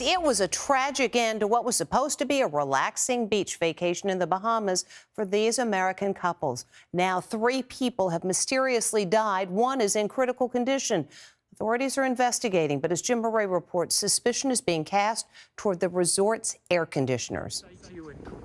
It was a tragic end to what was supposed to be a relaxing beach vacation in the Bahamas for these American couples. Now, three people have mysteriously died. One is in critical condition. Authorities are investigating, but as Jim Moret reports, suspicion is being cast toward the resort's air conditioners.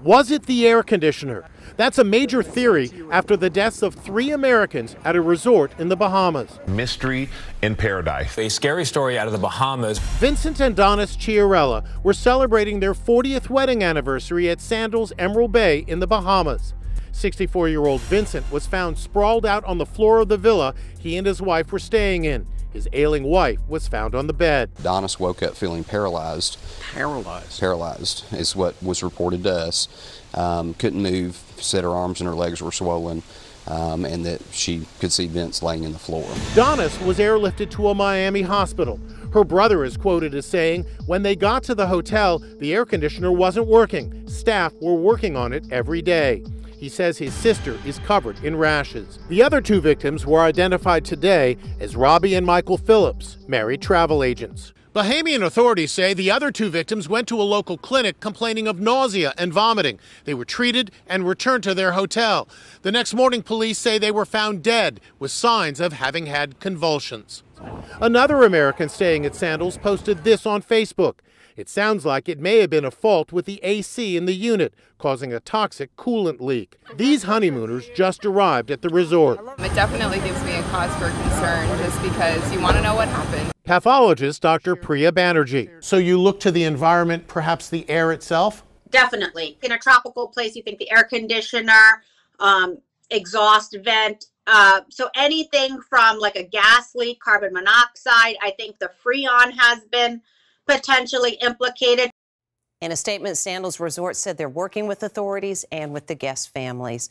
Was it the air conditioner? That's a major theory after the deaths of three Americans at a resort in the Bahamas. Mystery in paradise. A scary story out of the Bahamas. Vincent and Donnis Chiarella were celebrating their 40th wedding anniversary at Sandals Emerald Bay in the Bahamas. 64 year old Vincent was found sprawled out on the floor of the villa he and his wife were staying in. His ailing wife was found on the bed. Donnis woke up feeling paralyzed. Paralyzed? Paralyzed is what was reported to us. Um, couldn't move, said her arms and her legs were swollen. Um, and that she could see Vince laying in the floor. Donnis was airlifted to a Miami hospital. Her brother is quoted as saying, When they got to the hotel, the air conditioner wasn't working. Staff were working on it every day. He says his sister is covered in rashes. The other two victims were identified today as Robbie and Michael Phillips, married travel agents. Bahamian authorities say the other two victims went to a local clinic complaining of nausea and vomiting. They were treated and returned to their hotel. The next morning, police say they were found dead with signs of having had convulsions. Another American staying at Sandals posted this on Facebook. It sounds like it may have been a fault with the AC in the unit, causing a toxic coolant leak. These honeymooners just arrived at the resort. It definitely gives me a cause for concern just because you want to know what happened. Pathologist Dr. Priya Banerjee. So you look to the environment, perhaps the air itself? Definitely. In a tropical place, you think the air conditioner, um, exhaust vent, uh, so anything from like a gas leak, carbon monoxide, I think the Freon has been potentially implicated. In a statement, Sandals Resort said they're working with authorities and with the guest families.